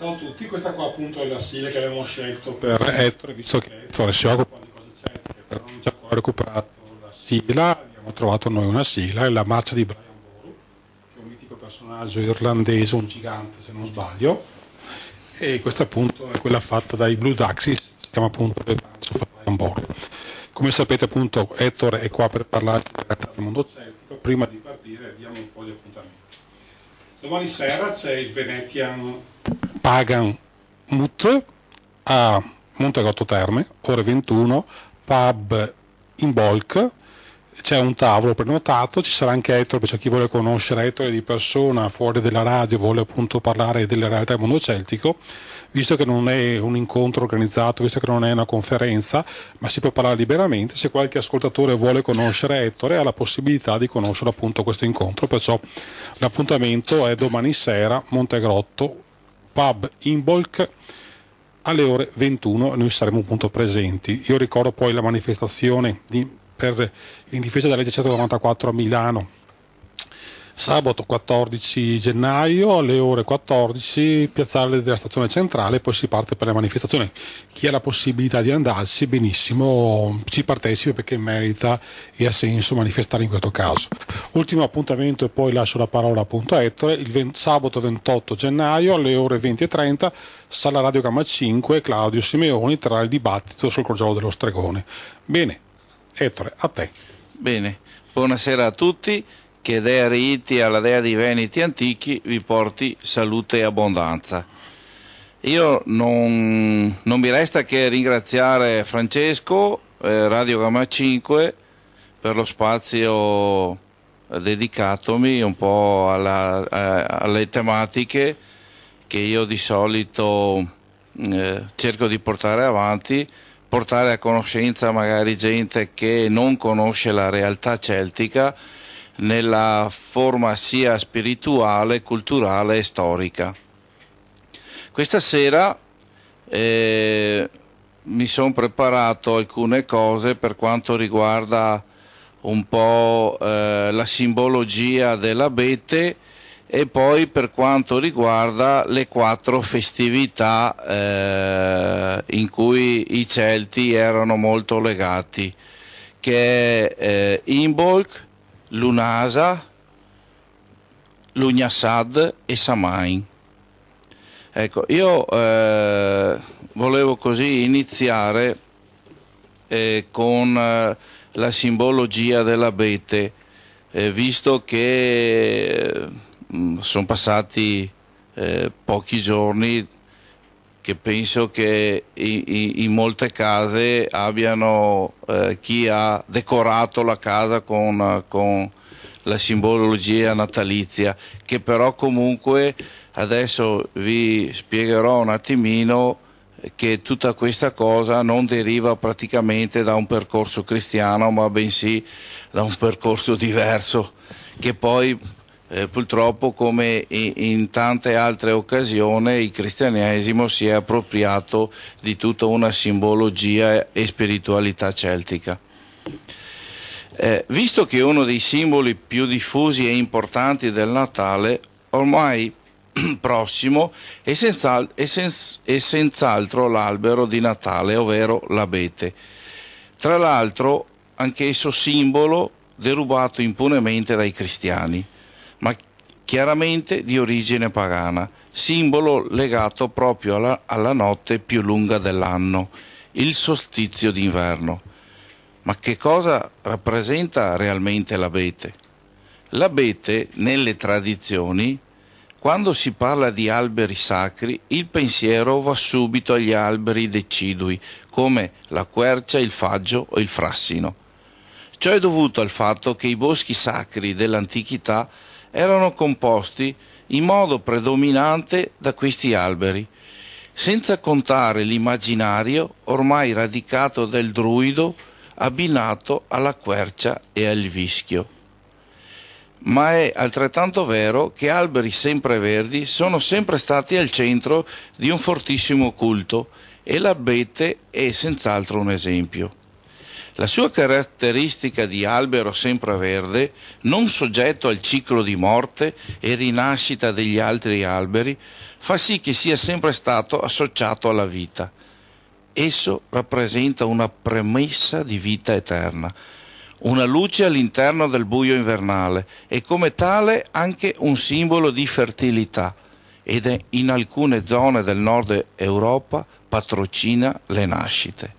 Ciao a tutti, questa qua appunto è la sigla che abbiamo scelto per Ettore, visto che Ettore si occupa di cose celtiche, però non ci ha ancora recuperato la sigla, abbiamo trovato noi una sigla, è la marcia di Brian Boru, che è un mitico personaggio irlandese, un gigante se non sbaglio, e questa appunto è quella fatta dai Blue Daxis, si chiama appunto The March of Brian Boru. Come sapete appunto Ettore è qua per parlare del mondo celtico, prima di partire diamo un po' di appuntamenti. Domani sera c'è il Venetian Pagan Mut a Montegrotto Terme, ore 21, pub in bulk, c'è un tavolo prenotato, ci sarà anche Ettore, per chi vuole conoscere Ettore di persona fuori dalla radio, vuole appunto parlare delle realtà del mondo celtico, visto che non è un incontro organizzato, visto che non è una conferenza, ma si può parlare liberamente, se qualche ascoltatore vuole conoscere Ettore ha la possibilità di conoscere appunto questo incontro, perciò l'appuntamento è domani sera, Montegrotto, pub in bulk alle ore 21 noi saremo appunto presenti. Io ricordo poi la manifestazione di, per, in difesa della legge 194 a Milano sabato 14 gennaio alle ore 14 piazzale della stazione centrale poi si parte per la manifestazione chi ha la possibilità di andarsi benissimo ci partecipi perché merita e ha senso manifestare in questo caso. Ultimo appuntamento e poi lascio la parola appunto a Ettore. Il 20, sabato 28 gennaio alle ore 20.30 sala Radio Gamma 5 Claudio Simeoni tra il dibattito sul crogiolo dello stregone. Bene Ettore a te. Bene buonasera a tutti che Dea Riti alla Dea dei Veneti antichi vi porti salute e abbondanza. Io non, non mi resta che ringraziare Francesco, eh, Radio Gamma 5, per lo spazio dedicatomi un po' alla, a, alle tematiche che io di solito eh, cerco di portare avanti, portare a conoscenza magari gente che non conosce la realtà celtica nella forma sia spirituale, culturale e storica. Questa sera eh, mi sono preparato alcune cose per quanto riguarda un po' eh, la simbologia dell'abete e poi per quanto riguarda le quattro festività eh, in cui i Celti erano molto legati, che è eh, Imbolc, Lunasa, Lugnasad e Samain. Ecco, io eh, volevo così iniziare eh, con eh, la simbologia dell'abete, eh, visto che mm, sono passati eh, pochi giorni che penso che in, molte case abbiano eh, chi ha decorato la casa con, con, la simbologia natalizia, che però comunque adesso vi spiegherò un attimino che tutta questa cosa non deriva praticamente da un percorso cristiano, ma bensì da un percorso diverso, che poi eh, purtroppo come in tante altre occasioni il cristianesimo si è appropriato di tutta una simbologia e spiritualità celtica. Eh, visto che uno dei simboli più diffusi e importanti del Natale, ormai prossimo, è, senz'al- è, senz- è senz'altro l'albero di Natale, ovvero l'abete. Tra l'altro, anch'esso simbolo derubato impunemente dai cristiani chiaramente di origine pagana, simbolo legato proprio alla, alla notte più lunga dell'anno, il solstizio d'inverno. Ma che cosa rappresenta realmente l'abete? L'abete, nelle tradizioni, quando si parla di alberi sacri, il pensiero va subito agli alberi decidui, come la quercia, il faggio o il frassino. Ciò è dovuto al fatto che i boschi sacri dell'antichità erano composti in modo predominante da questi alberi, senza contare l'immaginario ormai radicato del druido abbinato alla quercia e al vischio. Ma è altrettanto vero che alberi sempreverdi sono sempre stati al centro di un fortissimo culto e l'abete è senz'altro un esempio. La sua caratteristica di albero sempreverde, non soggetto al ciclo di morte e rinascita degli altri alberi, fa sì che sia sempre stato associato alla vita. Esso rappresenta una premessa di vita eterna, una luce all'interno del buio invernale e come tale anche un simbolo di fertilità ed in alcune zone del nord Europa patrocina le nascite.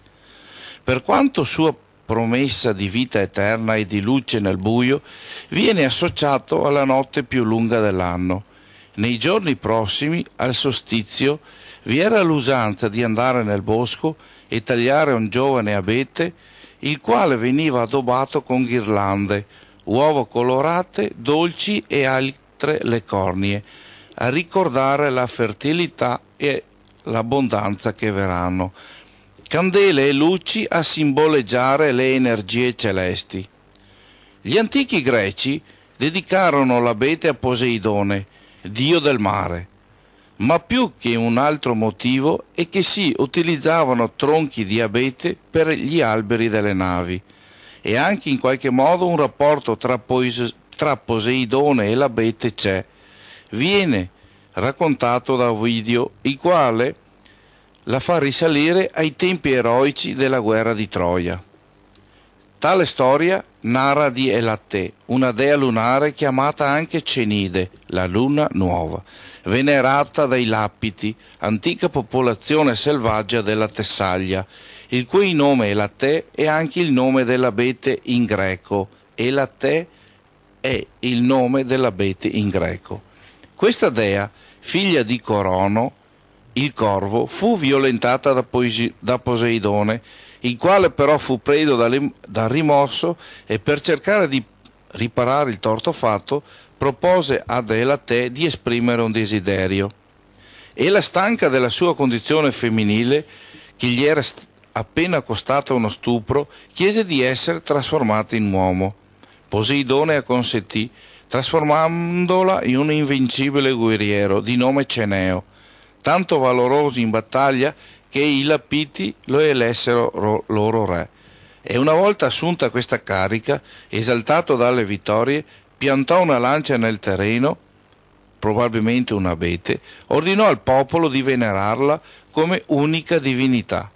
Per quanto sua promessa di vita eterna e di luce nel buio, viene associato alla notte più lunga dell'anno. Nei giorni prossimi al solstizio vi era l'usanza di andare nel bosco e tagliare un giovane abete, il quale veniva addobbato con ghirlande, uova colorate, dolci e altre le cornie, a ricordare la fertilità e l'abbondanza che verranno candele e luci a simboleggiare le energie celesti. Gli antichi greci dedicarono l'abete a Poseidone, dio del mare, ma più che un altro motivo è che si utilizzavano tronchi di abete per gli alberi delle navi e anche in qualche modo un rapporto tra, Poise- tra Poseidone e l'abete c'è. Viene raccontato da Ovidio, il quale la fa risalire ai tempi eroici della guerra di Troia. Tale storia narra di Elatte, una dea lunare chiamata anche Cenide, la luna nuova, venerata dai Lapiti, antica popolazione selvaggia della Tessaglia, il cui nome Elatte è anche il nome dell'abete in greco. Elatte è il nome dell'abete in greco. Questa dea, figlia di Corono, il corvo, fu violentata da, Poesi- da Poseidone, il quale però fu preso dal rimorso e per cercare di riparare il torto fatto propose ad Elate di esprimere un desiderio. Ella stanca della sua condizione femminile, che gli era appena costata uno stupro, chiese di essere trasformata in uomo. Poseidone acconsentì, trasformandola in un invincibile guerriero di nome Ceneo, tanto valoroso in battaglia che i Lapiti lo elessero loro re. E una volta assunta questa carica, esaltato dalle vittorie, piantò una lancia nel terreno, probabilmente un abete, ordinò al popolo di venerarla come unica divinità.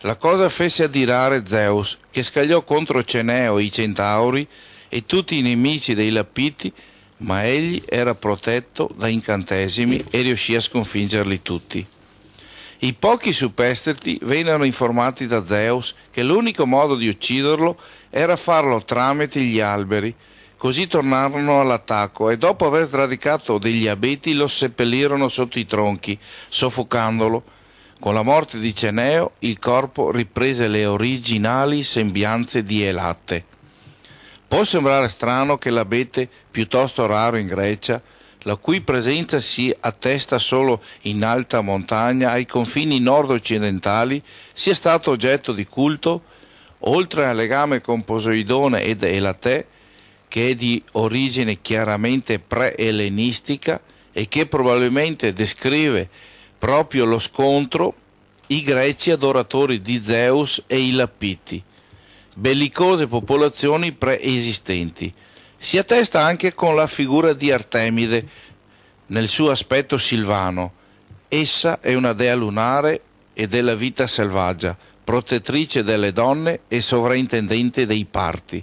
La cosa fece adirare Zeus, che scagliò contro Ceneo i centauri e tutti i nemici dei Lapiti ma egli era protetto da incantesimi e riuscì a sconfiggerli tutti. I pochi superstiti vennero informati da Zeus che l'unico modo di ucciderlo era farlo tramite gli alberi, così tornarono all'attacco e dopo aver sradicato degli abeti lo seppellirono sotto i tronchi, soffocandolo. Con la morte di Ceneo il corpo riprese le originali sembianze di Elatte. Può sembrare strano che l'abete, piuttosto raro in Grecia, la cui presenza si attesta solo in alta montagna ai confini nord-occidentali, sia stato oggetto di culto, oltre al legame con Poseidone ed Elate, che è di origine chiaramente pre-ellenistica e che probabilmente descrive proprio lo scontro i greci adoratori di Zeus e i Lapiti bellicose popolazioni preesistenti. Si attesta anche con la figura di Artemide nel suo aspetto silvano. Essa è una dea lunare e della vita selvaggia, protettrice delle donne e sovrintendente dei parti.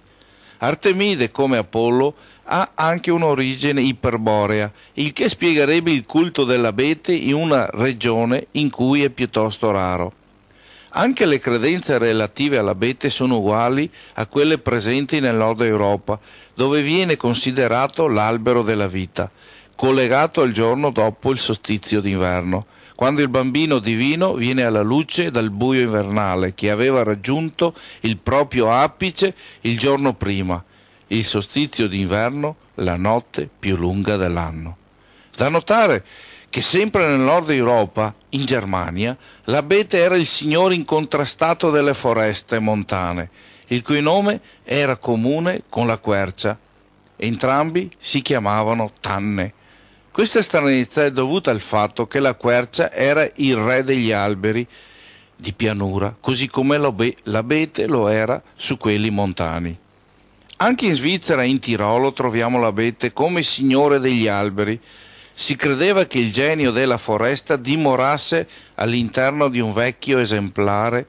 Artemide, come Apollo, ha anche un'origine iperborea, il che spiegherebbe il culto dell'abete in una regione in cui è piuttosto raro. Anche le credenze relative all'abete sono uguali a quelle presenti nel nord Europa, dove viene considerato l'albero della vita, collegato al giorno dopo il solstizio d'inverno, quando il bambino divino viene alla luce dal buio invernale che aveva raggiunto il proprio apice il giorno prima, il solstizio d'inverno, la notte più lunga dell'anno. Da notare che sempre nel nord Europa, in Germania, l'abete era il signore incontrastato delle foreste montane, il cui nome era comune con la quercia. Entrambi si chiamavano Tanne. Questa stranezza è dovuta al fatto che la quercia era il re degli alberi, di pianura, così come l'abete lo era su quelli montani. Anche in Svizzera e in Tirolo troviamo l'abete come signore degli alberi. Si credeva che il genio della foresta dimorasse all'interno di un vecchio esemplare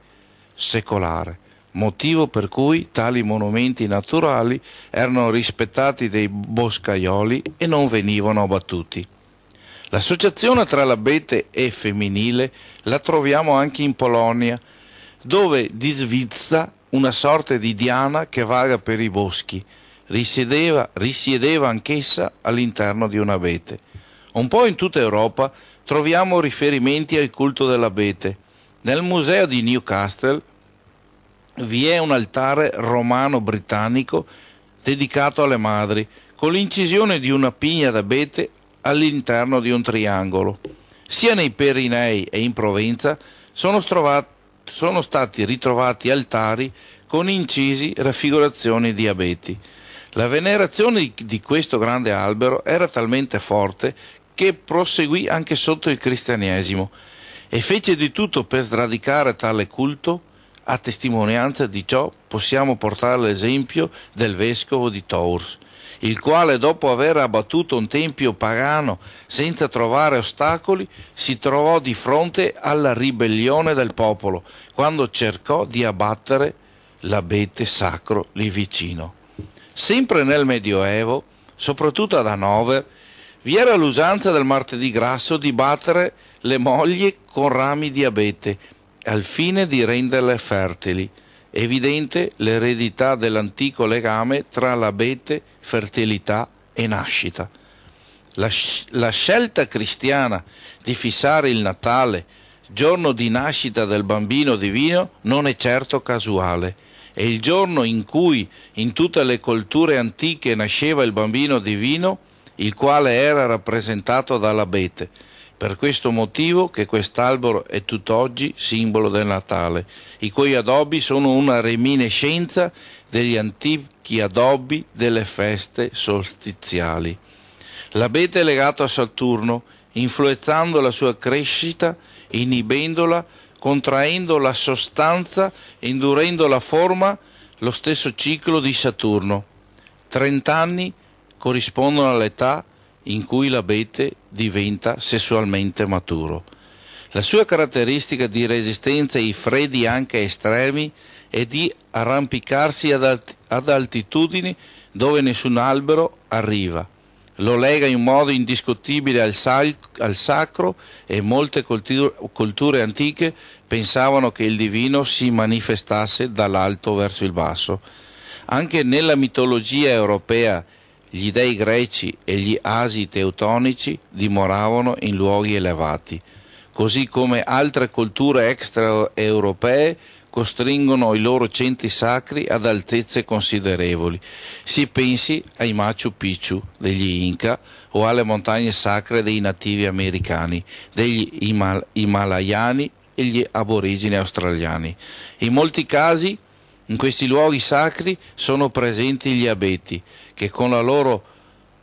secolare, motivo per cui tali monumenti naturali erano rispettati dai boscaioli e non venivano abbattuti. L'associazione tra l'abete e femminile la troviamo anche in Polonia, dove di Svizza una sorta di Diana che vaga per i boschi, risiedeva, risiedeva anch'essa all'interno di un abete. Un po' in tutta Europa troviamo riferimenti al culto dell'abete. Nel museo di Newcastle vi è un altare romano-britannico dedicato alle madri, con l'incisione di una pigna d'abete all'interno di un triangolo. Sia nei Perinei e in Provenza sono trovati sono stati ritrovati altari con incisi raffigurazioni di abeti. La venerazione di questo grande albero era talmente forte che proseguì anche sotto il cristianesimo e fece di tutto per sradicare tale culto. A testimonianza di ciò possiamo portare l'esempio del vescovo di Tours, il quale dopo aver abbattuto un tempio pagano senza trovare ostacoli, si trovò di fronte alla ribellione del popolo, quando cercò di abbattere l'abete sacro lì vicino. Sempre nel Medioevo, soprattutto ad Hannover, vi era l'usanza del martedì grasso di battere le mogli con rami di abete, al fine di renderle fertili evidente l'eredità dell'antico legame tra l'abete, fertilità e nascita. La, la, scelta cristiana di fissare il Natale, giorno di nascita del bambino divino, non è certo casuale. È il giorno in cui in tutte le culture antiche nasceva il bambino divino, il quale era rappresentato dall'abete per questo motivo che quest'albero è tutt'oggi simbolo del Natale, i cui addobbi sono una reminiscenza degli antichi addobbi delle feste solstiziali. L'abete è legato a Saturno, influenzando la sua crescita, inibendola, contraendo la sostanza, indurendo la forma, lo stesso ciclo di Saturno. Trent'anni corrispondono all'età in cui l'abete diventa sessualmente maturo. La sua caratteristica di resistenza ai freddi anche estremi è di arrampicarsi ad, alt- ad altitudini dove nessun albero arriva. Lo lega in modo indiscutibile al, sal- al sacro e molte culture, culture antiche pensavano che il divino si manifestasse dall'alto verso il basso. Anche nella mitologia europea gli dei greci e gli asi teutonici dimoravano in luoghi elevati, così come altre culture extraeuropee costringono i loro centri sacri ad altezze considerevoli. Si pensi ai Machu Picchu degli Inca o alle montagne sacre dei nativi americani, degli Himal- Himalayani e gli aborigini australiani. In molti casi in questi luoghi sacri sono presenti gli abeti, che con la loro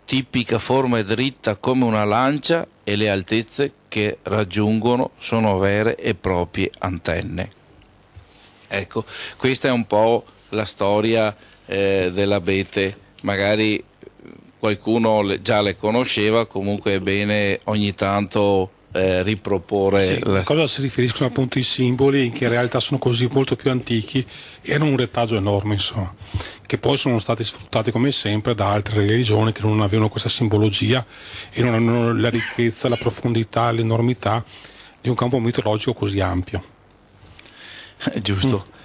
tipica forma dritta come una lancia e le altezze che raggiungono sono vere e proprie antenne. Ecco, questa è un po' la storia eh, dell'abete, magari qualcuno già le conosceva, comunque è bene ogni tanto eh, riproporre. Sì, la... cosa si riferiscono appunto i simboli che in realtà sono così molto più antichi e hanno un retaggio enorme, insomma, che poi sono stati sfruttati come sempre da altre religioni che non avevano questa simbologia e non hanno la ricchezza, la profondità, l'enormità di un campo mitologico così ampio. Giusto. Mm.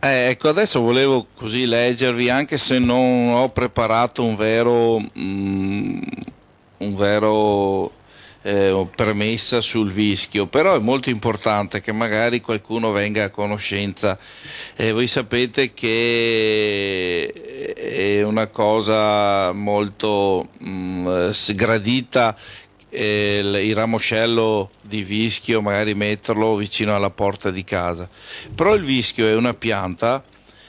Eh, ecco, adesso volevo così leggervi, anche se non ho preparato un vero, mm, un vero eh, premessa sul vischio, però è molto importante che magari qualcuno venga a conoscenza. Eh, voi sapete che è una cosa molto mh, mm, sgradita eh, il ramoscello di vischio, magari metterlo vicino alla porta di casa. Però il vischio è una pianta,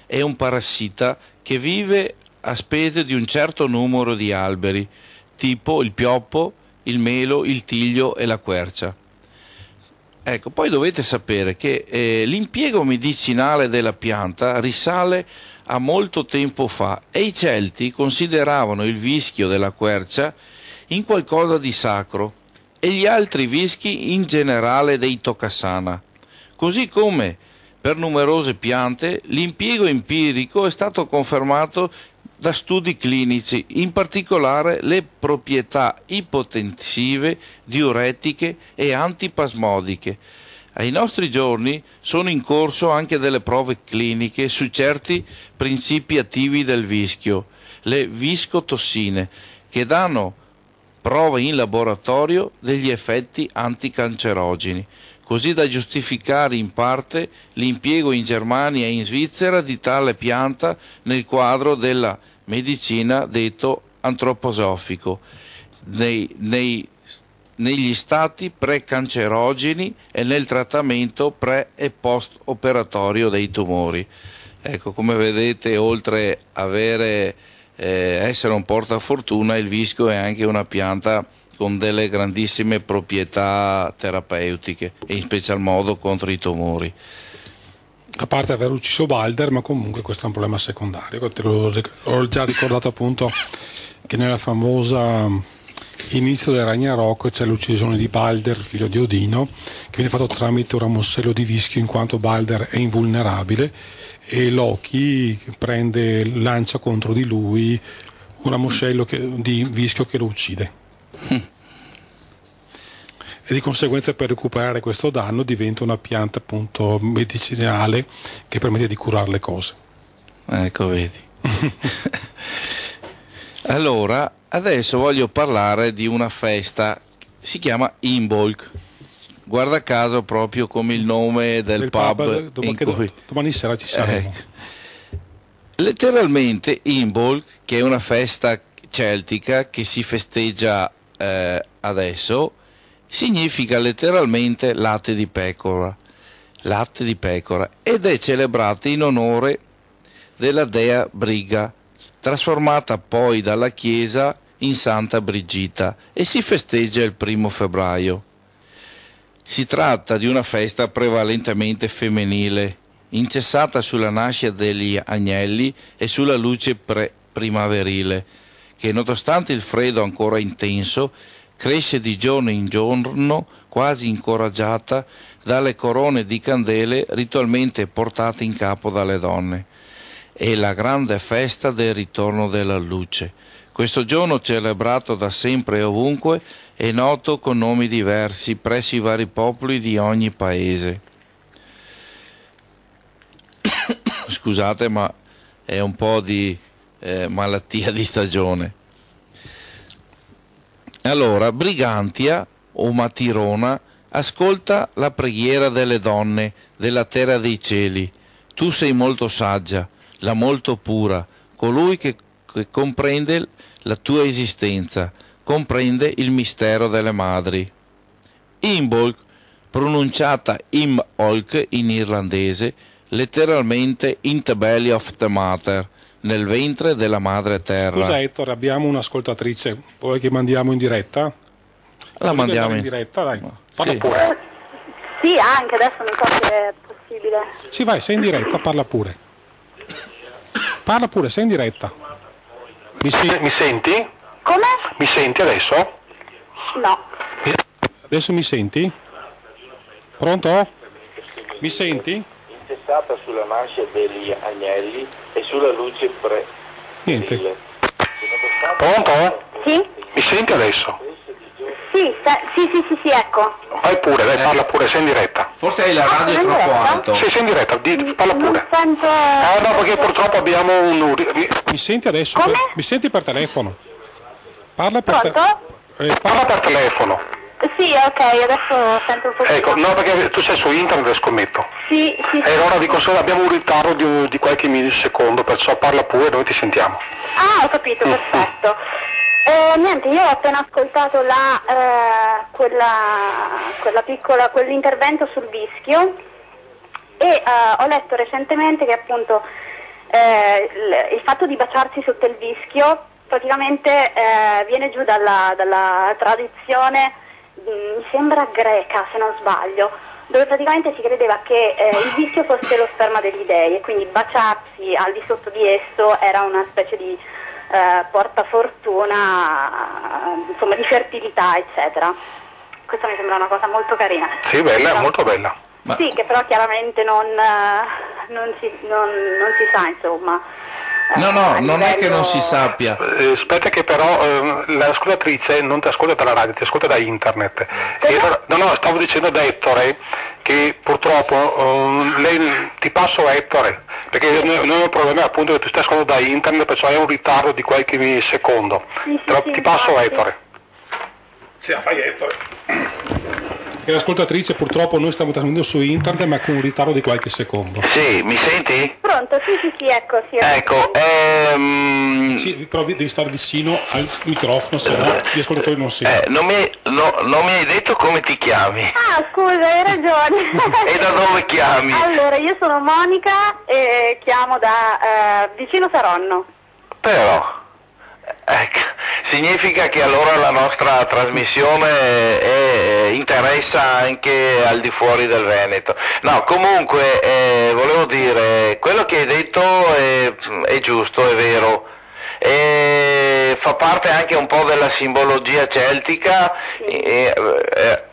è un parassita che vive a spese di un certo numero di alberi, tipo il pioppo, il melo, il tiglio e la quercia. Ecco, poi dovete sapere che eh, l'impiego medicinale della pianta risale a molto tempo fa e i Celti consideravano il vischio della quercia in qualcosa di sacro e gli altri vischi in generale dei toccasana. Così come per numerose piante l'impiego empirico è stato confermato da studi clinici, in particolare le proprietà ipotensive, diuretiche e antipasmodiche. Ai nostri giorni sono in corso anche delle prove cliniche su certi principi attivi del vischio, le viscotossine, che danno prove in laboratorio degli effetti anticancerogeni, così da giustificare in parte l'impiego in Germania e in Svizzera di tale pianta nel quadro della medicina detto antroposofico nei, nei, negli stati precancerogeni e nel trattamento pre e post operatorio dei tumori. Ecco, come vedete, oltre ad eh, essere un portafortuna, il visco è anche una pianta con delle grandissime proprietà terapeutiche, in special modo contro i tumori a parte aver ucciso Balder, ma comunque questo è un problema secondario. L'ho, ho già ricordato appunto che nella famosa inizio del Ragnarok c'è l'uccisione di Balder, figlio di Odino, che viene fatto tramite un ramossello di vischio in quanto Balder è invulnerabile e Loki prende, lancia contro di lui un ramoscello che, di vischio che lo uccide. E di conseguenza per recuperare questo danno diventa una pianta appunto medicinale che permette di curare le cose. Ecco, vedi. allora, adesso voglio parlare di una festa, si chiama Imbolc. Guarda caso proprio come il nome del, del pub. pub domani, cui... domani sera ci saremo. Eh, letteralmente Imbolc, che è una festa celtica che si festeggia eh, adesso, significa letteralmente latte di pecora, latte di pecora ed è celebrata in onore della dea Briga, trasformata poi dalla Chiesa in Santa Brigita e si festeggia il primo febbraio. Si tratta di una festa prevalentemente femminile, incessata sulla nascita degli agnelli e sulla luce pre- primaverile, che nonostante il freddo ancora intenso cresce di giorno in giorno quasi incoraggiata dalle corone di candele ritualmente portate in capo dalle donne. È la grande festa del ritorno della luce. Questo giorno celebrato da sempre e ovunque è noto con nomi diversi presso i vari popoli di ogni paese. Scusate, ma è un po' di eh, malattia di stagione. Allora, Brigantia o Matirona, ascolta la preghiera delle donne della terra dei cieli. Tu sei molto saggia, la molto pura, colui che, che comprende la tua esistenza, comprende il mistero delle madri. Imbolc, pronunciata Im-Olk in irlandese, letteralmente in the belly of the mater, nel ventre della madre terra. Scusa Ettore, abbiamo un'ascoltatrice, vuoi che mandiamo in diretta? La Vuoi mandiamo in diretta, dai. Parla sì. pure. Sì, anche adesso non so se è possibile. Sì, vai, sei in diretta, parla pure. Parla pure, sei in diretta. Mi, si- mi senti? Come? Mi senti adesso? No. Adesso mi senti? Pronto? Mi senti? Incessata sulla nascita degli agnelli e sulla luce pre. Niente. Pronto? Sì? Mi senti adesso? Sì, sì, sì, sì, sì, ecco. Vai pure, dai, parla pure, sei in diretta. Forse hai la ah, radio ah, troppo alto. Sì, sei in diretta, di, parla pure. Non sento... Ah no, perché purtroppo abbiamo un... Mi senti adesso? Come? Mi senti per telefono? Parla per, te... eh, parla per telefono. Sì, ok, adesso sento un po'. Ecco, no, perché tu sei su internet, scommetto. Sì, sì. E allora di conseguenza abbiamo un ritardo di, di qualche millisecondo, perciò parla pure, noi ti sentiamo. Ah, ho capito, mm-hmm. perfetto. Eh, niente, io ho appena ascoltato la, eh, quella, quella piccola, quell'intervento sul vischio e eh, ho letto recentemente che appunto eh, il, il fatto di baciarsi sotto il vischio praticamente eh, viene giù dalla, dalla tradizione mi sembra greca se non sbaglio, dove praticamente si credeva che eh, il vischio fosse lo sperma degli dei e quindi baciarsi al di sotto di esso era una specie di eh, portafortuna, insomma di fertilità, eccetera. Questa mi sembra una cosa molto carina. Sì, bella, Però- molto bella. Ma- Sì, che però chiaramente non, eh, non si, non- non si sa, insomma. Eh, No, no, non è che livello- non si sappia. Eh, aspetta che però ehm, l'ascoltatrice non ti ascolta dalla radio, ti ascolta da internet. E allora- no, no, stavo dicendo da Ettore che purtroppo ehm, lei, ti passo Ettore, perché noi, noi abbiamo il problema appunto che tu stai ascoltando da internet, perciò hai un ritardo di qualche secondo. Sì, sì, sì, ti passo infatti. Ettore. Sì, fai Ettore. E l'ascoltatrice purtroppo noi stiamo trasmettendo su internet ma con un ritardo di qualche secondo. Sì, mi senti? Pronto, sì, sì, sì, ecco, sì. Ecco, ehm, Sì, però devi stare vicino al microfono, se no gli ascoltatori non sentono. eh, non, mi, no- non mi hai detto come ti chiami Ah, scusa, hai ragione. e da dove chiami? Allora, io sono Monica e chiamo da eh, vicino Saronno. Però, ecco, significa che allora la nostra trasmissione è- interessa anche al di fuori del Veneto. No, comunque, eh, volevo dire, quello che hai detto è, è giusto, è vero. E fa parte anche un po' della simbologia celtica. e, eh,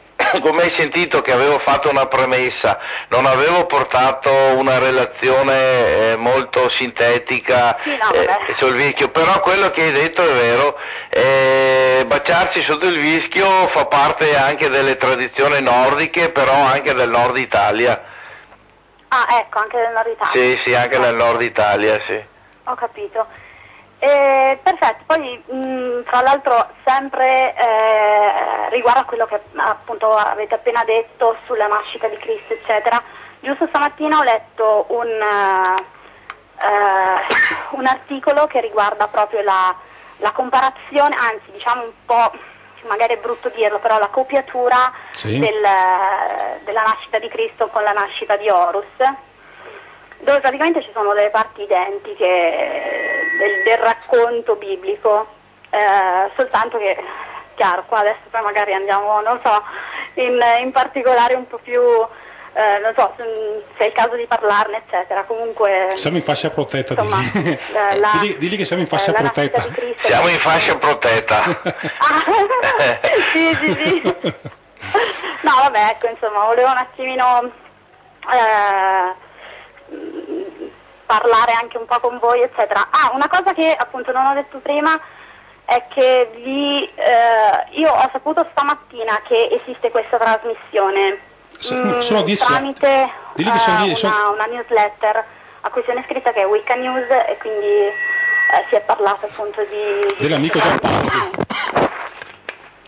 come hai sentito che avevo fatto una premessa, non avevo portato una relazione eh, molto sintetica Sì, no, eh, sul vischio, però quello che hai detto è vero, eh, baciarsi sotto il vischio fa parte anche delle tradizioni nordiche, però anche del nord Italia. Ah, ecco, anche del nord Italia. Sì, sì, anche del nord Italia, sì. Ho capito. Eh, perfetto, poi mh, tra l'altro sempre eh, riguardo a quello che appunto avete appena detto sulla nascita di Cristo, eccetera, giusto stamattina ho letto un, eh, eh, un articolo che riguarda proprio la, la comparazione, anzi diciamo un po', magari è brutto dirlo, però la copiatura Sì. del, della nascita di Cristo con la nascita di Horus dove praticamente ci sono delle parti identiche del, del racconto biblico, eh, soltanto che, chiaro, qua adesso poi magari andiamo, non so, in, in particolare un po' più, eh, non so se, se è il caso di parlarne, eccetera. Comunque, Siamo in fascia protetta, insomma, digli. la- la- Digli- digli che siamo in fascia eh, la nascita protetta. di Cristo- Siamo in fascia protetta. Ah, sì, sì, sì. No, vabbè, ecco, insomma, volevo un attimino eh, parlare anche un po' con voi, eccetera. Ah, una cosa che appunto non ho detto prima è che vi, eh, io ho saputo stamattina che esiste questa trasmissione Se- mh, sono dieci- tramite digli che sono eh, dieci- una, sono- una newsletter a cui sono iscritta che è Wicca News e quindi eh, si è parlato appunto di... di Dell'amico Giampaolo.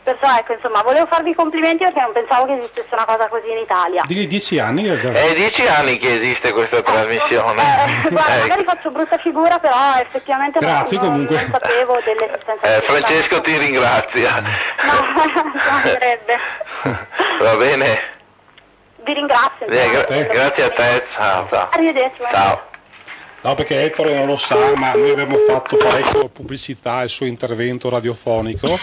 Perciò ecco, insomma, volevo farvi i complimenti perché non pensavo che esistesse una cosa così in Italia. Digli dieci anni. eh, È dieci anni che esiste questa trasmissione. Eh, guarda, Ecco. magari faccio brutta figura, però effettivamente non- Grazie, non, comunque. non sapevo dell'esistenza Eh, Francesco ti ringrazia. No, mancherebbe. Va bene? Vi ringrazio. Eh, gra- insomma. grazie a te. Ciao, ciao. Arrivederci. Ciao. No, perché Ettore non lo sa, ma noi abbiamo fatto parecchio pubblicità al suo intervento radiofonico.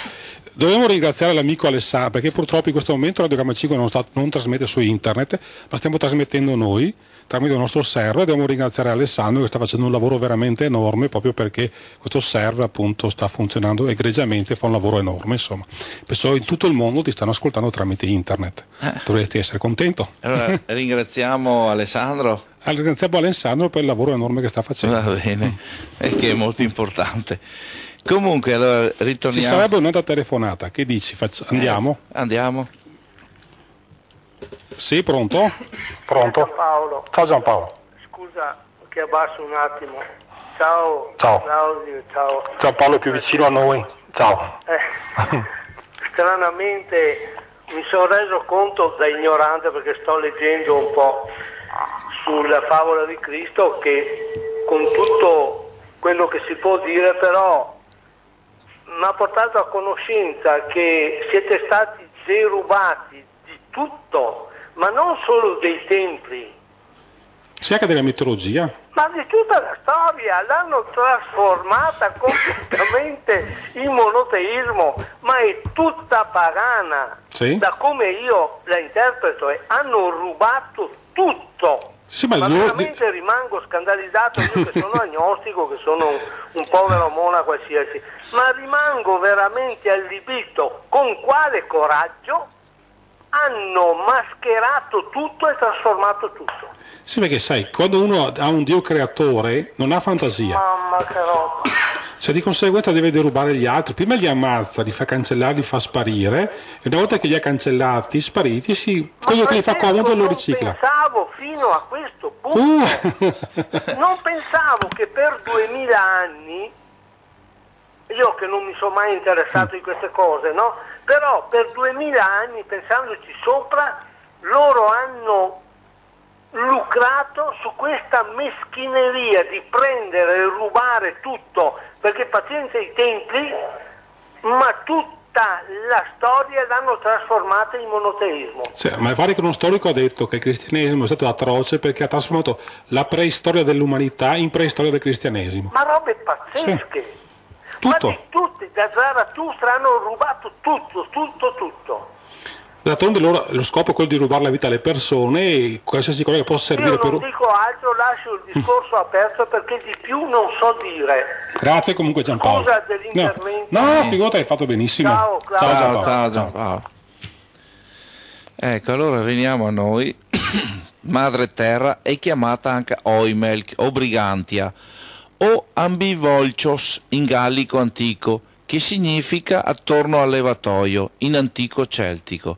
Dobbiamo ringraziare l'amico Alessandro, perché purtroppo in questo momento Radio Gamma 5 non, sta- non trasmette su internet, ma stiamo trasmettendo noi tramite il nostro server. Dobbiamo ringraziare Alessandro che sta facendo un lavoro veramente enorme proprio perché questo server appunto sta funzionando egregiamente, fa un lavoro enorme, insomma. Perciò in tutto il mondo ti stanno ascoltando tramite internet. Dovresti essere contento. Allora, ringraziamo Alessandro. Ringraziamo Alessandro per il lavoro enorme che sta facendo. Va bene, e che è molto importante. Comunque, allora, Ci ritorniamo. sarebbe un'altra telefonata, che dici? Faccia- Andiamo? Andiamo. Sì, pronto? Pronto? Paolo, Ciao Giampaolo. scusa che abbasso un attimo. Ciao, Ciao. Claudio, ciao. Giampaolo è più vicino a noi. Ciao. Eh, stranamente mi sono reso conto da ignorante perché sto leggendo un po' sulla favola di Cristo che con tutto quello che si può dire però mi ha portato a conoscenza che siete stati derubati di tutto, ma non solo dei templi, Sia che della mitologia. ma di tutta la storia, l'hanno trasformata completamente in monoteismo, ma è tutta pagana, Sì. da come io la interpreto, e hanno rubato tutto. Sì, ma ma veramente rimango scandalizzato io che sono agnostico, che sono un, un povero mona qualsiasi, ma rimango veramente allibito. Con quale coraggio hanno mascherato tutto e trasformato tutto. Sì, perché sai, quando uno ha un Dio creatore non ha fantasia. Mamma che roba. Cioè di conseguenza deve derubare gli altri, prima li ammazza, li fa cancellare, li fa sparire e una volta che li ha cancellati, spariti, si, quello che gli fa Francesco, comodo lo non ricicla. pensavo fino a questo punto, Uh! non pensavo che per duemila anni, io che non mi sono mai interessato di queste cose, no? Però per duemila anni, pensandoci sopra, loro hanno lucrato su questa meschineria di prendere e rubare tutto, perché pazienza ai templi, ma tutta la storia l'hanno trasformata in monoteismo. Cioè, ma pare che uno storico ha detto che il cristianesimo è stato atroce perché ha trasformato la preistoria dell'umanità in preistoria del cristianesimo. Ma robe pazzesche. Tutto. Ma tutti, da Zarathustra hanno rubato tutto, tutto, tutto. D'altronde loro, lo scopo è quello di rubare la vita alle persone e qualsiasi cosa che possa Io servire non per... dico altro, lascio il discorso aperto perché di più non so dire. Grazie comunque Giampaolo. Scusa dell'intervento. No, no figurati, hai fatto benissimo. Ciao, Claudio. Ciao, Giampaolo. ciao Giampaolo. Ecco, allora veniamo a noi. Madre Terra è chiamata anche Oimelk o Brigantia o Ambivolcios in gallico antico, che significa attorno al levatoio in antico celtico.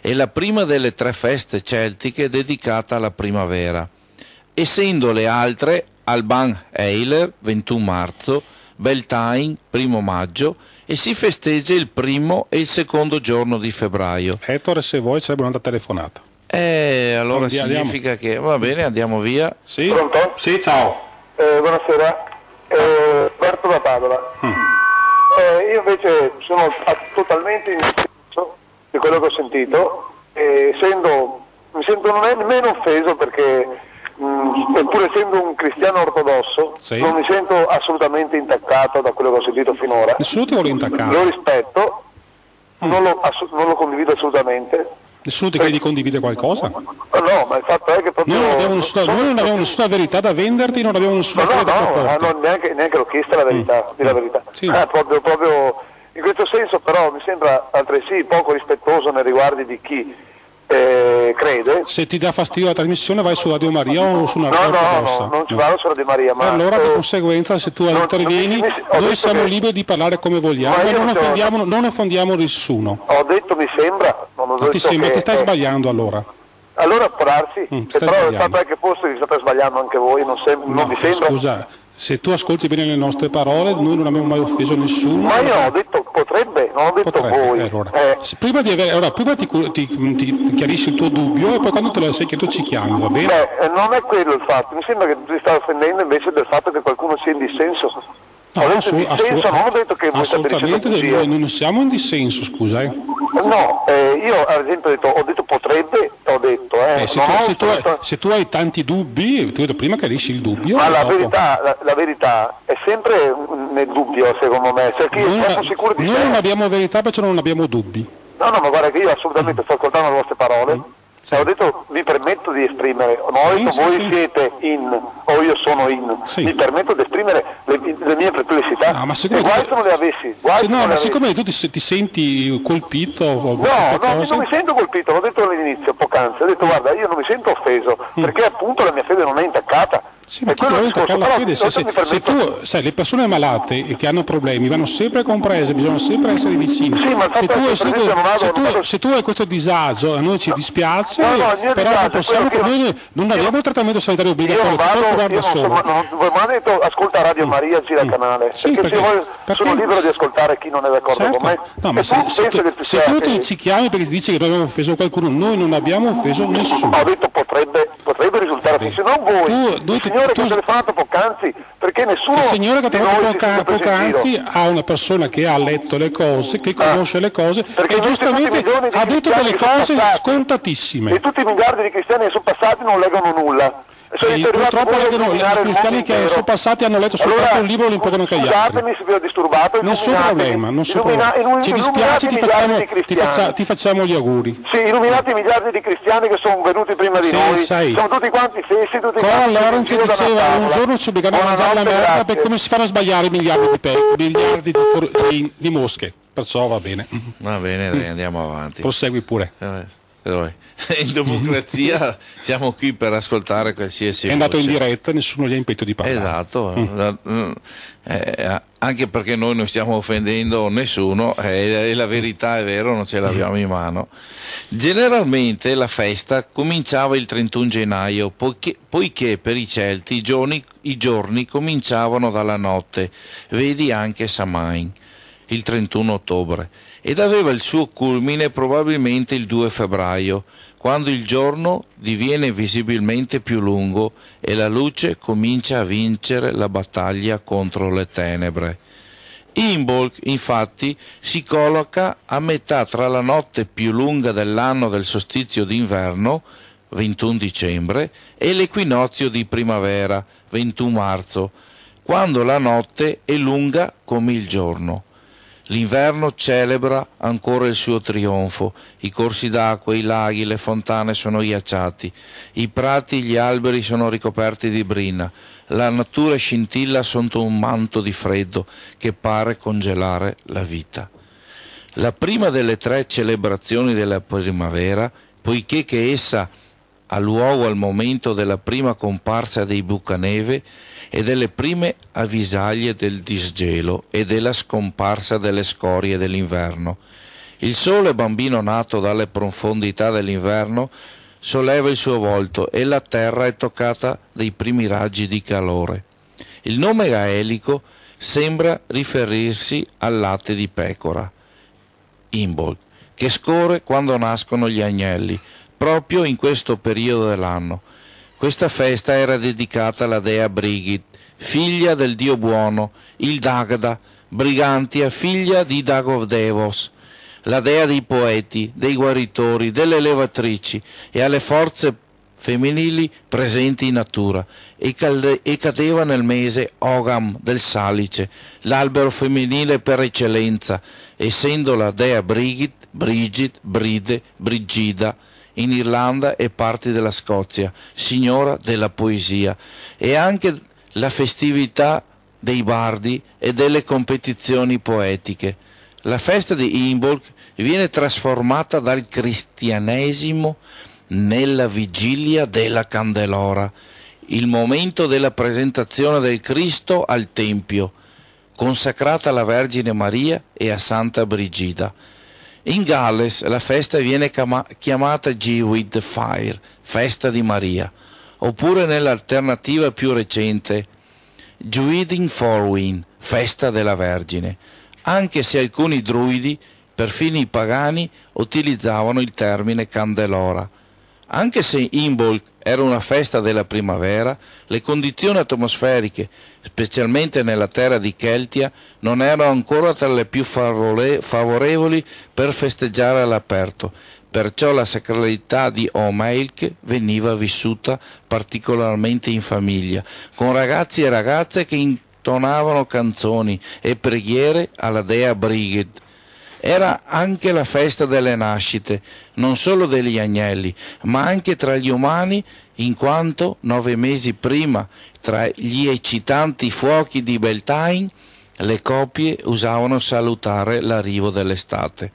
È la prima delle tre feste celtiche dedicata alla primavera, essendo le altre Alban Eiler 21 marzo, Beltane 1 maggio e si festeggia il primo e il secondo giorno di febbraio. Ettore, se vuoi, sarebbe un'altra telefonata. E allora Andiamo. significa che va bene, andiamo via. Sì? Pronto? Sì, ciao. Eh, buonasera, eh, Roberto da Padova. Eh, io invece sono totalmente in dissenso di quello che ho sentito, e essendo, mi sento non è nemmeno offeso perché, mh, pur essendo un cristiano ortodosso, Sì. non mi sento assolutamente intaccato da quello che ho sentito finora. Nessuno ti vuole Lo intaccare. rispetto, non lo, non lo condivido assolutamente. Nessuno ti chiede di condividere qualcosa. No, ma il fatto è che proprio... Noi non abbiamo nessuna, noi non abbiamo nessuna verità da venderti, non abbiamo nessuna No, no, da no, ah, proporti. no, neanche, neanche l'ho chiesta la verità, di la verità. Sì. Eh, proprio, proprio in questo senso però mi sembra altresì poco rispettoso nei riguardi di chi eh, crede. Se ti dà fastidio la trasmissione vai su Radio Maria o su una No, radio no, ortodossa. no, non ci vado sulla Di Maria, ma... Allora di conseguenza se tu non- intervieni non mi- mi- noi detto siamo che- liberi di parlare come vogliamo Ma e non offendiamo, non offendiamo nessuno. ho detto mi sembra, non ho Ma ti, detto sembra, che- ti stai eh, sbagliando allora. Allora può darsi, Mm, però il sbagliando. è che forse vi state sbagliando anche voi, non, sem- non No, vi sembra? scusa, se tu ascolti bene le nostre parole, noi non abbiamo mai offeso nessuno. Ma io ho detto potrebbe, non ho detto Potrebbe, voi. eh, allora. Eh, Prima, di avere, allora, prima ti, ti- ti chiarisci il tuo dubbio e poi quando te lo sei chiarito ci chiami, va bene? Beh, eh, non è quello il fatto, mi sembra che tu ti stai offendendo invece del fatto che qualcuno sia in dissenso. No, detto assu- dissenso, assu- non ho detto che voi assolutamente, noi non siamo in dissenso, scusa. Eh. No, eh, io ad esempio ho detto, ho detto potrebbe, ho detto, eh, Eh, se, non tu, se tu hai, se tu hai tanti dubbi, ti ho detto prima chiarisci il dubbio. ma la verità, la, la verità è sempre nel dubbio secondo me, cioè che io Noi, sé. non abbiamo verità perché non abbiamo dubbi. No, no, ma guarda che io assolutamente sto ascoltando le vostre parole. E ho detto mi permetto di esprimere, non ho Sì, detto sì, voi sì. siete in o io sono in, Sì. mi permetto di esprimere perplessità. No, ma siccome guai tu- se non le avessi, se no, ma siccome tu ti, ti senti colpito No, no, cose, non mi sento colpito, l'ho detto all'inizio, poc'anzi, ho detto guarda, io non mi sento offeso, perché appunto la mia fede non è intaccata. Mm. sì, ma E chi ti quello è vuole il discorso, attaccare la però fede? Se, io se- se tu, sai, le persone malate e che hanno problemi vanno sempre comprese, bisogna sempre essere vicini. Sì, il se, tu, se vado- se hai questo disagio, a noi ci dispiace, No, no, il però non possiamo, che io- noi non abbiamo il trattamento sanitario Io obbligatorio, tu vado, io non so, solo. ma non, detto ascolta Radio Maria, gira canale, Mm. Sì, perché, perché- sono libero di ascoltare chi non è d'accordo Certo. con me. No, ma e se, tu ci chiami perché ti dici che noi abbiamo offeso qualcuno, noi non abbiamo offeso nessuno. Ho detto potrebbe, così, se non voi, Tu- tu- il signore tu- che ha telefonato poc'anzi, perché nessuno Il signore che ha giro. poc'anzi ha una persona che ha letto le cose, che conosce le cose Perché e giustamente ha detto delle cose scontatissime. E tutti i miliardi di cristiani che sono passati non leggono nulla. Sono E arrivato purtroppo il cristiani che intero. sono passati hanno letto soltanto Allora, un libro lo impegnano che gli altri. Scusatemi se vi ho disturbato. Nessun problema, nessun illumina- problema. illu- Ci dispiace, ti facciamo, di ti, cristiani. faccia- ti facciamo gli auguri. Sì, illuminati i miliardi di cristiani che sono venuti prima di Sì, noi. sai. Sono tutti quanti fessi, tutti quanti Lorenz diceva un giorno ci obbligano a mangiare la merda grazie. perché come si fanno a sbagliare miliardi di, pe- miliardi di, for- di- di mosche. Perciò va bene. Va bene, dai, andiamo avanti. Prosegui pure. Eh, vabbè. In democrazia siamo qui per ascoltare qualsiasi È andato in voce. diretta, nessuno gli ha impedito di parlare. Esatto, eh, eh, anche perché noi non stiamo offendendo nessuno eh, e la verità è vero, non ce l'abbiamo in mano. Generalmente la festa cominciava il 31 gennaio, poiché, poiché per i Celti i giorni, i giorni cominciavano dalla notte, vedi anche Samain, il 31 ottobre, ed aveva il suo culmine probabilmente il 2 febbraio, quando il giorno diviene visibilmente più lungo e la luce comincia a vincere la battaglia contro le tenebre. Imbolc, infatti, si colloca a metà tra la notte più lunga dell'anno del solstizio d'inverno, 21 dicembre, e l'equinozio di primavera, 21 marzo, quando la notte è lunga come il giorno. L'inverno celebra ancora il suo trionfo, i corsi d'acqua, i laghi, le fontane sono ghiacciati, i prati, gli alberi sono ricoperti di brina, la natura scintilla sotto un manto di freddo che pare congelare la vita. La prima delle tre celebrazioni della primavera, poiché che essa ha luogo al momento della prima comparsa dei bucaneve e delle prime avvisaglie del disgelo e della scomparsa delle scorie dell'inverno. Il sole bambino nato dalle profondità dell'inverno solleva il suo volto e la terra è toccata dai primi raggi di calore. Il nome gaelico sembra riferirsi al latte di pecora, Imbolc, che scorre quando nascono gli agnelli, proprio in questo periodo dell'anno. Questa festa era dedicata alla dea Brigid, figlia del dio buono, il Dagda, Brigantia, figlia di Dagovdevos, la dea dei poeti, dei guaritori, delle levatrici e alle forze femminili presenti in natura e, calde- e cadeva nel mese Ogam del Salice, l'albero femminile per eccellenza, essendo la dea Brigid, Brigid, Bride, Brigida, in Irlanda e parti della Scozia, signora della poesia, e anche la festività dei bardi e delle competizioni poetiche. La festa di Imbolc viene trasformata dal cristianesimo nella vigilia della Candelora, il momento della presentazione del Cristo al Tempio, consacrata alla Vergine Maria e a Santa Brigida. In Galles la festa viene chiama- chiamata Gewid Fire, festa di Maria, oppure nell'alternativa più recente Druiding Forwin, festa della Vergine, anche se alcuni druidi, perfino i pagani, utilizzavano il termine Candelora. Anche se Imbolc era una festa della primavera, le condizioni atmosferiche, specialmente nella terra di Keltia, non erano ancora tra le più favorevoli per festeggiare all'aperto, perciò la sacralità di Omeilk veniva vissuta particolarmente in famiglia, con ragazzi e ragazze che intonavano canzoni e preghiere alla dea Brigid. Era anche la festa delle nascite, non solo degli agnelli, ma anche tra gli umani, in quanto nove mesi prima, tra gli eccitanti fuochi di Beltane, le coppie usavano salutare l'arrivo dell'estate.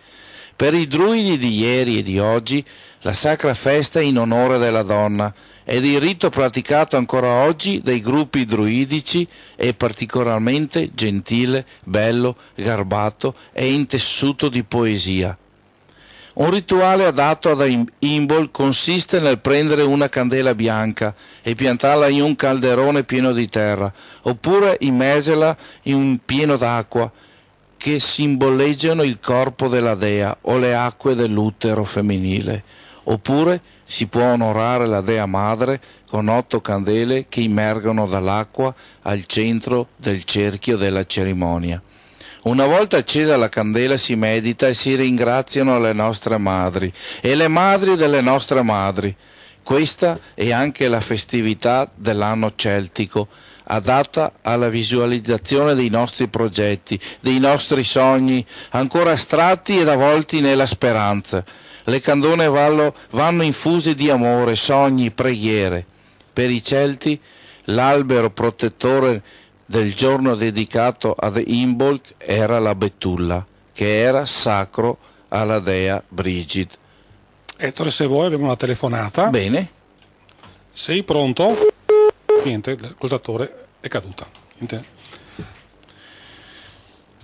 Per i druidi di ieri e di oggi, la sacra festa in onore della donna ed il rito praticato ancora oggi dai gruppi druidici è particolarmente gentile, bello, garbato e intessuto di poesia. Un rituale adatto ad Imbol consiste nel prendere una candela bianca e piantarla in un calderone pieno di terra, oppure immergerla in un pieno d'acqua che simboleggiano il corpo della dea o le acque dell'utero femminile, oppure si può onorare la dea madre con otto candele che immergono dall'acqua al centro del cerchio della cerimonia. Una volta accesa la candela si medita e si ringraziano le nostre madri e le madri delle nostre madri. Questa è anche la festività dell'anno celtico, adatta alla visualizzazione dei nostri progetti, dei nostri sogni, ancora astratti ed avvolti nella speranza. Le candone vanno, vanno infuse di amore, sogni, preghiere. Per i Celti l'albero protettore del giorno dedicato ad Imbolc era la betulla, che era sacro alla dea Brigid. Ettore, se vuoi abbiamo una telefonata. Bene. Sei pronto? Niente, l'ascoltatore è caduta. Niente.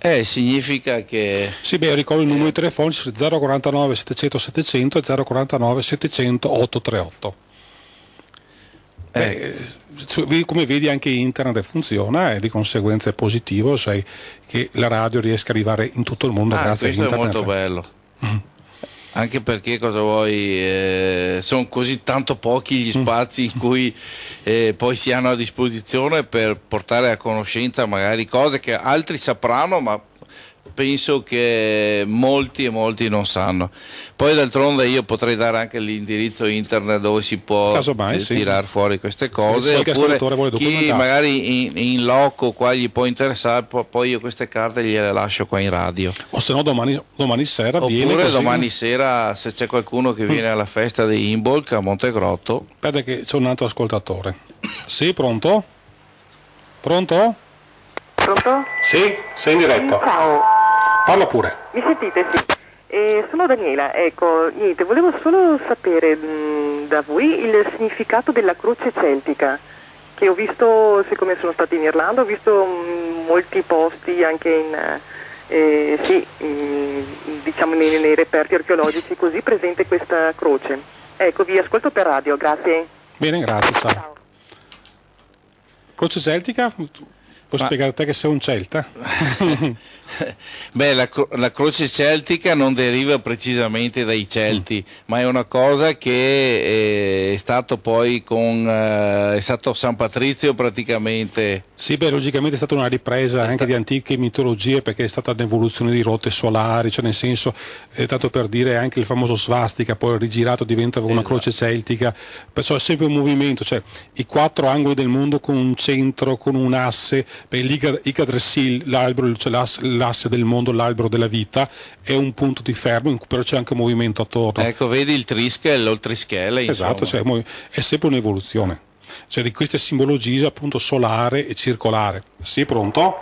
Eh, significa che... Sì, beh, ricordo i numeri telefonici 049 700 700 e 049 700 838. Beh, su- vi- come vedi anche internet funziona e di conseguenza è positivo, sai che la radio riesca ad arrivare in tutto il mondo Ah, grazie a questo è internet. molto bello. Anche perché cosa vuoi? eh, sono così tanto pochi gli spazi in cui eh, poi si hanno a disposizione per portare a conoscenza magari cose che altri sapranno, ma penso che molti e molti non sanno. Poi d'altronde io potrei dare anche l'indirizzo internet dove si può Casomai, eh, sì. tirare fuori queste cose, Se oppure chi magari in, in loco qua gli può interessare, po- poi io queste carte gliele lascio qua in radio. O se no domani, domani sera viene Oppure domani sera se c'è qualcuno che viene alla festa di Imbolc a Montegrotto. Aspetta che c'è un altro ascoltatore. Sì, pronto? Pronto? Pronto? Sì, sei in diretta. Ciao, Parla pure. mi sentite? Sì. Eh, sono Daniela, ecco, niente, volevo solo sapere mh, da voi il significato della croce celtica, che ho visto, siccome sono stata in Irlanda, ho visto mh, molti posti anche in, eh, sì, mh, diciamo nei, nei reperti archeologici, così presente questa croce. Ecco, vi ascolto per radio, grazie. Bene, grazie, ciao. Croce celtica? Puoi spiegare a te che sei un celta? Beh, la, cro- la croce celtica non deriva precisamente dai Celti, ma è una cosa che eh, è stato poi con eh, è stato San Patrizio praticamente. Sì, beh, logicamente è stata una ripresa anche di antiche mitologie perché è stata un'evoluzione di rotte solari, cioè nel senso, eh, tanto per dire anche il famoso svastica, poi rigirato diventa una croce celtica, perciò è sempre un movimento, cioè i quattro angoli del mondo con un centro, con un asse, per l'Icadressil, l'albero, cioè l'asse, l'asse del mondo, l'albero della vita, è un punto di fermo, però c'è anche un movimento attorno. Ecco, vedi il trischele, l'oltrischele, insomma. Esatto, cioè, è sempre un'evoluzione. Cioè di queste simbologie appunto solare e circolare. Sì, pronto?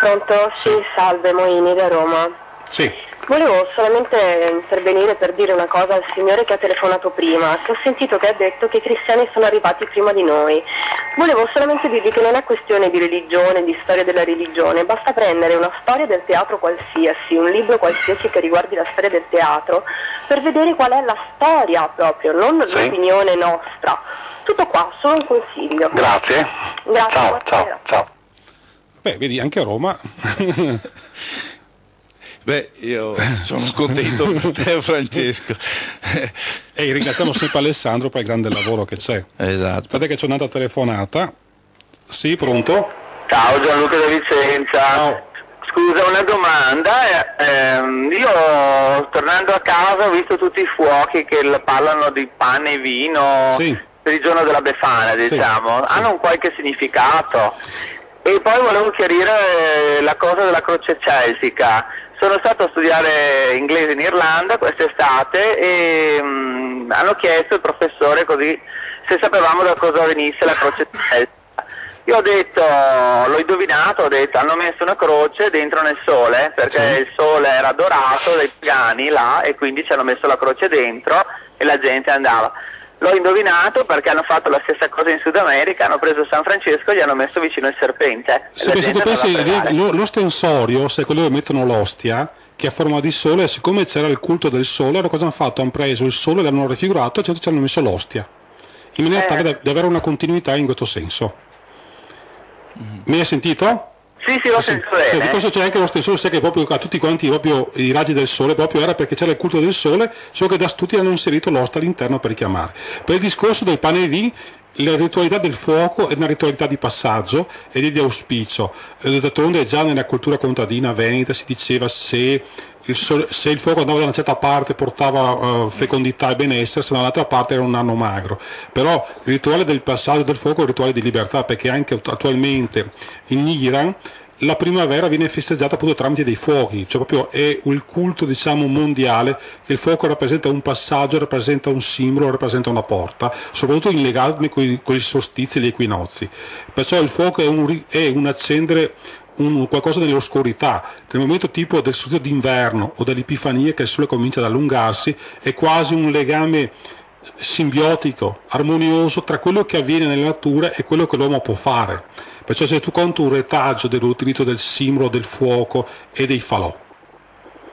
Pronto? Sì, salve Moini da Roma. Sì. Volevo solamente intervenire per dire una cosa al signore che ha telefonato prima, che ho sentito che ha detto che i cristiani sono arrivati prima di noi. Volevo solamente dirgli che non è questione di religione, di storia della religione, basta prendere una storia del teatro qualsiasi, un libro qualsiasi che riguardi la storia del teatro, per vedere qual è la storia proprio, non l'opinione nostra. Tutto qua, solo un consiglio. Grazie. Grazie. Ciao, ciao, ciao. Beh, vedi, anche a Roma. Beh, io sono contento per te Francesco. e ringraziamo sempre Alessandro per il grande lavoro che c'è. Esatto. Aspetta che c'è un'altra telefonata. Sì, pronto? Ciao Gianluca da Vicenza. Scusa, una domanda. eh, io tornando a casa ho visto tutti i fuochi che parlano di pane e vino per il giorno della Befana, diciamo. Hanno un qualche significato. E poi volevo chiarire eh, la cosa della croce celtica. Sono stato a studiare inglese in Irlanda quest'estate e mm, hanno chiesto il professore così se sapevamo da cosa venisse la croce celtica. Io ho detto, l'ho indovinato, ho detto, hanno messo una croce dentro nel sole, perché il sole era dorato dai pagani là e quindi ci hanno messo la croce dentro e la gente andava. L'ho indovinato perché hanno fatto la stessa cosa in Sud America, hanno preso San Francesco e gli hanno messo vicino il serpente. Se, tu pensi, a lo, lo stensorio, se quello dove mettono l'ostia, che ha forma di sole, siccome c'era il culto del sole, allora cosa hanno fatto? Hanno preso il sole, l'hanno raffigurato e certo ci hanno messo l'ostia. In maniera Eh. tale da, da avere una continuità in questo senso. Mi hai sentito? Sì, sì, l'ho sentito Cioè, di bene. questo c'è anche lo stesso, sai che proprio a tutti quanti proprio i raggi del sole proprio era perché c'era il culto del sole, solo che da tutti hanno inserito l'osta all'interno per richiamare. Per il discorso del pane vino, la ritualità del fuoco è una ritualità di passaggio ed è di auspicio. Eh, D'altronde già nella cultura contadina veneta si diceva se se il fuoco andava da una certa parte portava eh, fecondità e benessere, se dall'altra parte era un anno magro. Però il rituale del passaggio del fuoco è un rituale di libertà perché anche attualmente in Iran la primavera viene festeggiata appunto tramite dei fuochi, cioè proprio è il culto diciamo mondiale che il fuoco rappresenta un passaggio, rappresenta un simbolo, rappresenta una porta, soprattutto in legame con i, solstizi e gli equinozi. Perciò il fuoco è un, è un accendere un- qualcosa nell'oscurità, nel momento tipo del solstizio d'inverno o dell'epifania che il sole comincia ad allungarsi, è quasi un legame simbiotico, armonioso tra quello che avviene nella natura e quello che l'uomo può fare. Perciò se tu conti un retaggio dell'utilizzo del simbolo del fuoco e dei falò.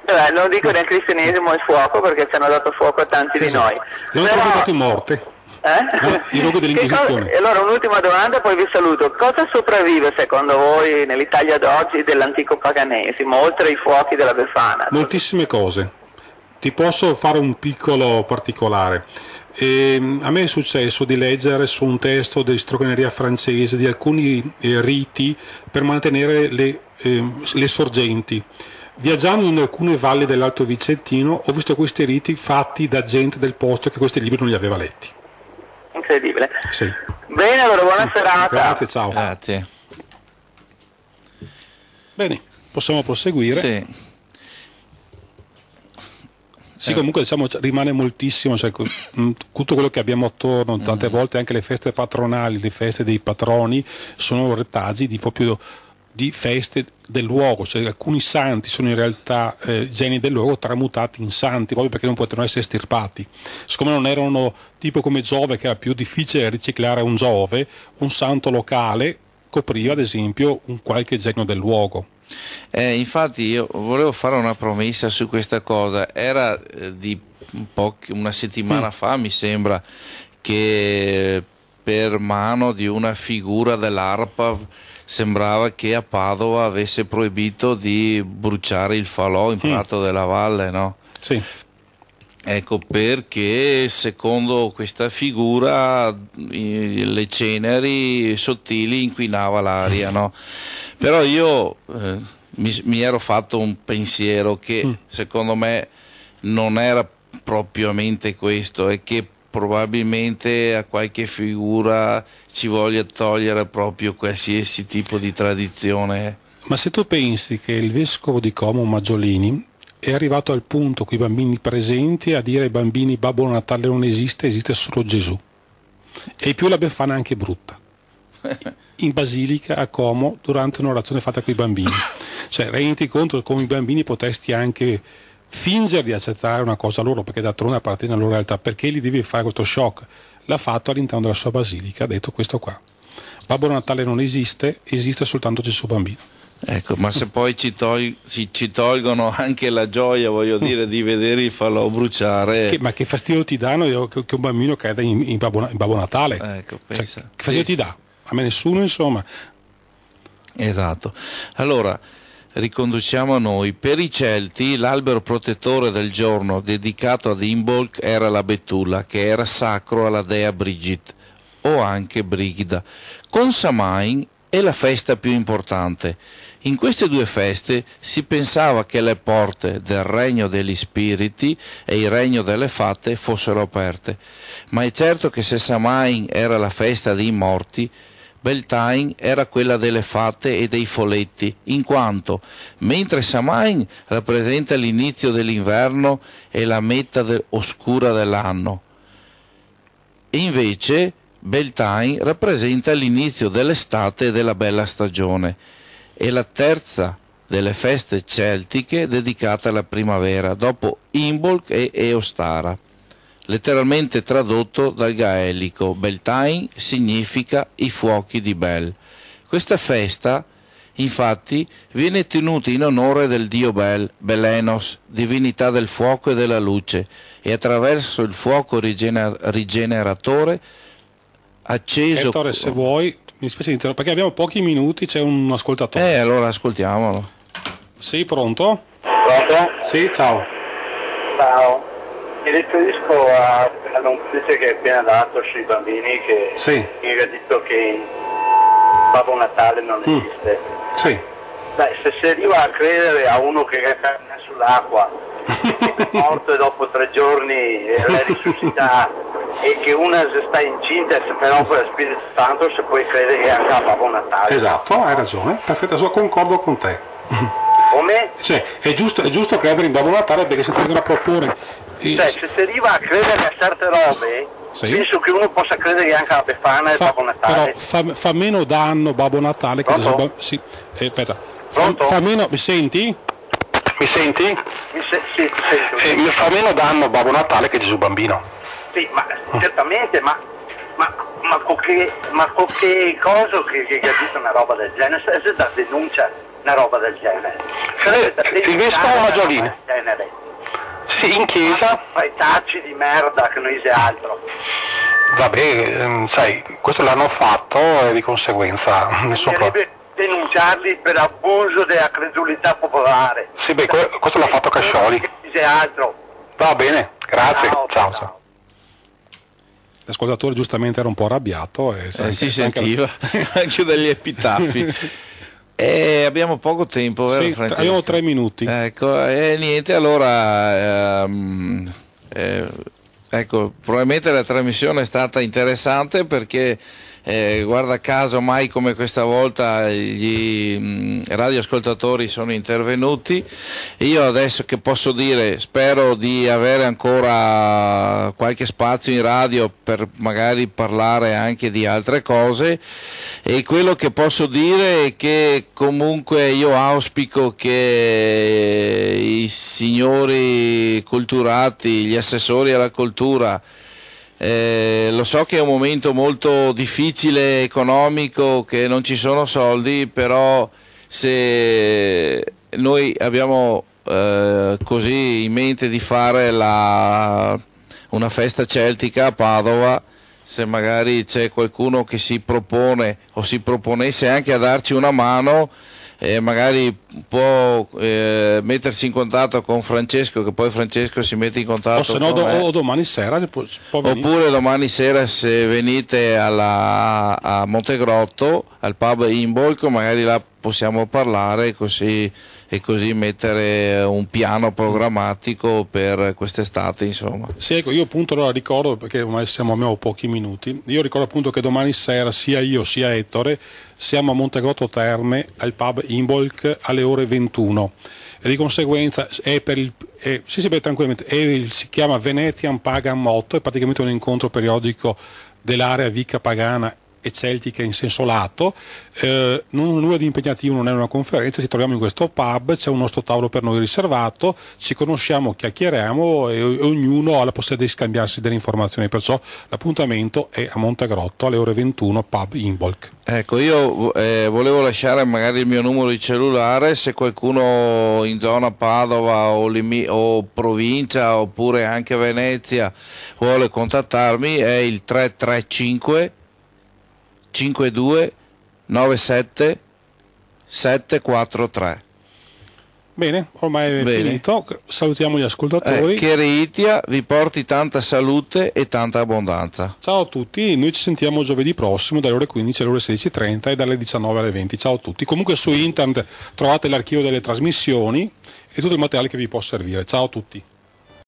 Beh, non dico nel cristianesimo il fuoco perché ci hanno dato fuoco a tanti di noi. Non Però- trovato in morte. Eh? No, il luogo dell'Inquisizione. Cosa- Allora un'ultima domanda poi vi saluto. Cosa sopravvive secondo voi nell'Italia d'oggi dell'antico paganesimo, oltre ai fuochi della Befana? Moltissime cose. Ti posso fare un piccolo particolare. Ehm, a me è successo di leggere su un testo di strogoneria francese di alcuni eh, riti per mantenere le, ehm, le sorgenti. Viaggiando in alcune valli dell'Alto Vicentino ho visto questi riti fatti da gente del posto che questi libri non li aveva letti. Incredibile. Sì. Bene, allora buona serata. Grazie, ciao. Grazie. Bene, possiamo proseguire. Sì. Sì, comunque diciamo, rimane moltissimo, cioè, mh, tutto quello che abbiamo attorno, tante volte anche le feste patronali, le feste dei patroni, sono retaggi di proprio di feste del luogo, cioè alcuni santi sono in realtà eh, geni del luogo tramutati in santi, proprio perché non potevano essere estirpati. Siccome non erano tipo come Giove, che era più difficile riciclare un Giove, un santo locale copriva ad esempio un qualche genio del luogo. Eh, infatti io volevo fare una promessa su questa cosa, era eh, di un una settimana Mm. fa mi sembra che per mano di una figura dell'ARPA sembrava che a Padova avesse proibito di bruciare il falò in Prato della Valle, no? Sì. Ecco perché secondo questa figura le ceneri sottili inquinava l'aria, no? Però io eh, mi, mi ero fatto un pensiero che secondo me non era propriamente questo e che probabilmente a qualche figura ci voglia togliere proprio qualsiasi tipo di tradizione. Ma se tu pensi che il vescovo di Como, Maggiolini, è arrivato al punto con i bambini presenti a dire ai bambini Babbo Natale non esiste, esiste solo Gesù. E più la Befana è anche brutta. In basilica a Como durante un'orazione fatta con i bambini. Cioè, renditi conto come i bambini potresti anche fingere di accettare una cosa loro, perché d'altronde appartiene alla loro realtà, perché gli devi fare questo shock? L'ha fatto all'interno della sua basilica, ha detto questo qua. Babbo Natale non esiste, esiste soltanto Gesù bambino. Ecco, ma se poi ci, tol- ci- ci tolgono anche la gioia, voglio dire, di vedere il falò bruciare. Che- ma che fastidio ti danno che, che un bambino creda in, in Babbo, in Babbo Natale? Ecco, Cioè, che fastidio Sì, ti dà? A me nessuno, insomma. Esatto. Allora, riconduciamo a noi. Per i Celti l'albero protettore del giorno dedicato ad Imbolc era la betulla, che era sacro alla dea Brigitte, o anche Brigida. Con Samain è la festa più importante. In queste due feste si pensava che le porte del regno degli spiriti e il regno delle fate fossero aperte. Ma è certo che se Samain era la festa dei morti, Beltane era quella delle fate e dei folletti, in quanto, mentre Samain rappresenta l'inizio dell'inverno e la metà de- oscura dell'anno, e invece Beltane rappresenta l'inizio dell'estate e della bella stagione. È la terza delle feste celtiche dedicate alla primavera, dopo Imbolc e Eostara. Letteralmente tradotto dal gaelico, Beltane significa i fuochi di Bel. Questa festa, infatti, viene tenuta in onore del dio Bel, Belenos, divinità del fuoco e della luce, e attraverso il fuoco rigener- rigeneratore acceso... Ettore, se vuoi, mi spiace di interrompere, perché abbiamo pochi minuti, c'è un ascoltatore. Eh, allora ascoltiamolo. Sì, pronto? Pronto? Sì, ciao. Ciao. Mi riferisco a- notizia che hai appena dato sui bambini che Sì. mi ha detto che Babbo Natale non Mm. esiste. Sì. Dai, se si arriva a credere a uno che cammina sull'acqua, che è morto e dopo tre giorni l'è risuscitato e che una se sta incinta e se per opera dello Spirito Santo si può credere che anche a Babbo Natale. Esatto, hai ragione, perfetto, so- concordo con te. Come? Cioè, è giusto, è giusto credere in Babbo Natale perché se tengono a proporre... eh, Cioè, se si arriva a credere a certe robe, Sì. penso che uno possa credere anche alla Befana e fa, Babbo Natale. però fa, fa meno danno Babbo Natale che? Gesù Bambino. Sì, eh, aspetta. Fa, fa meno, mi senti? Mi senti? Mi se- sì, sento. Eh, mi fa meno danno Babbo Natale che Gesù Bambino. Sì, ma certamente, ma, ma, ma con che, ma con che cosa che, che, che ha detto una roba del genere? Se se da denuncia una roba del genere. Sarebbe da il vescovo Maggiolini. Sì, in chiesa. Fai tacci di merda che non sia altro. Vabbè, ehm, sai, questo l'hanno fatto e di conseguenza nessun problema. Denunciarli per abuso della credulità popolare. Sì, beh, que- questo l'ha fatto Cascioli. Altro. Va bene, grazie. Ciao, ciao. L'ascoltatore giustamente era un po' arrabbiato e Eh, si sentiva anche dagli epitafi. E abbiamo poco tempo, vero Sì, Francesco? abbiamo tre minuti. Ecco, e niente, allora, ehm, eh, ecco, probabilmente la trasmissione è stata interessante perché, eh, guarda caso, mai come questa volta gli mh, radioascoltatori sono intervenuti. Io adesso che posso dire, spero di avere ancora qualche spazio in radio per magari parlare anche di altre cose e quello che posso dire è che comunque io auspico che i signori culturati, gli assessori alla cultura, eh, lo so che è un momento molto difficile economico, che non ci sono soldi, però se noi abbiamo eh, così in mente di fare la- una festa celtica a Padova, se magari c'è qualcuno che si propone o si proponesse anche a darci una mano, eh, magari può eh, mettersi in contatto con Francesco, che poi Francesco si mette in contatto o se no con do- o domani sera può, può. Oppure domani sera se venite alla, a Montegrotto, al pub Imbolco, magari là possiamo parlare così, e così mettere un piano programmatico per quest'estate, insomma. Sì, ecco, io appunto allora ricordo, perché ormai siamo abbiamo pochi minuti, io ricordo appunto che domani sera sia io sia Ettore siamo a Montegrotto Terme al pub Imbolc alle ore 21 e di conseguenza è per il... è- sì, sì, beh, è il- si chiama Venetian Pagan Motto, è praticamente un incontro periodico dell'area Vica Pagana e celtica in senso lato, eh, non nulla di impegnativo, non è una conferenza, ci troviamo in questo pub, c'è un nostro tavolo per noi riservato, ci conosciamo, chiacchieriamo e, e ognuno ha la possibilità di scambiarsi delle informazioni, perciò l'appuntamento è a Montegrotto alle ore 21, pub Imbolc. Ecco, io eh, volevo lasciare magari il mio numero di cellulare se qualcuno in zona Padova o, limi- o provincia oppure anche Venezia vuole contattarmi è il 335 52 97 743. Bene, ormai è Bene. finito, salutiamo gli ascoltatori. Eh, che Reitia vi porti tanta salute e tanta abbondanza. Ciao a tutti, noi ci sentiamo giovedì prossimo dalle ore 15 alle ore 16.30 e dalle 19 alle 20. Ciao a tutti. Comunque su internet trovate l'archivio delle trasmissioni e tutto il materiale che vi può servire. Ciao a tutti.